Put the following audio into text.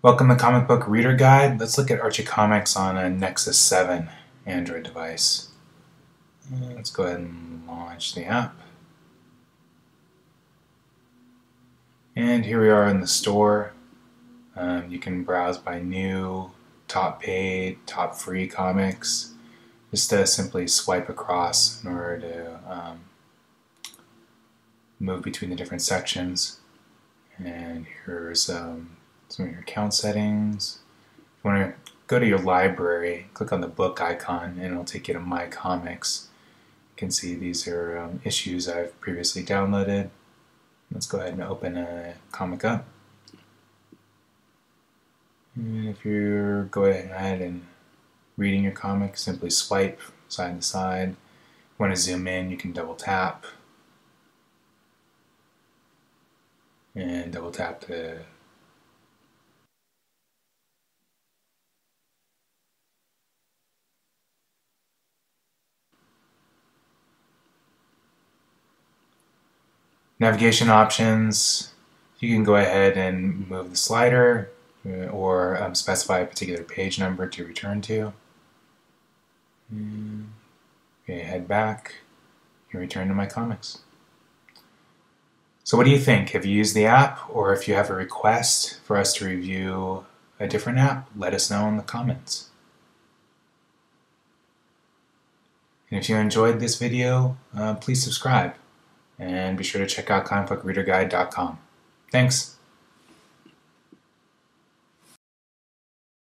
Welcome to Comic Book Reader Guide. Let's look at Archie Comics on a Nexus 7 Android device. Uh, let's go ahead and launch the app. And here we are in the store. Um, you can browse by new, top paid, top free comics. Just uh, simply swipe across in order to um, move between the different sections. And here's um, some of your account settings. If you want to go to your library, click on the book icon and it'll take you to My Comics. You can see these are um, issues I've previously downloaded. Let's go ahead and open a comic up. And if you're go ahead and reading your comic, simply swipe side to side. You want to zoom in, you can double tap. And double tap to Navigation options, you can go ahead and move the slider uh, or um, specify a particular page number to return to. Okay, head back and return to my comics. So what do you think? Have you used the app or if you have a request for us to review a different app, let us know in the comments. And if you enjoyed this video, uh, please subscribe and be sure to check out comicbookreaderguide.com. Thanks.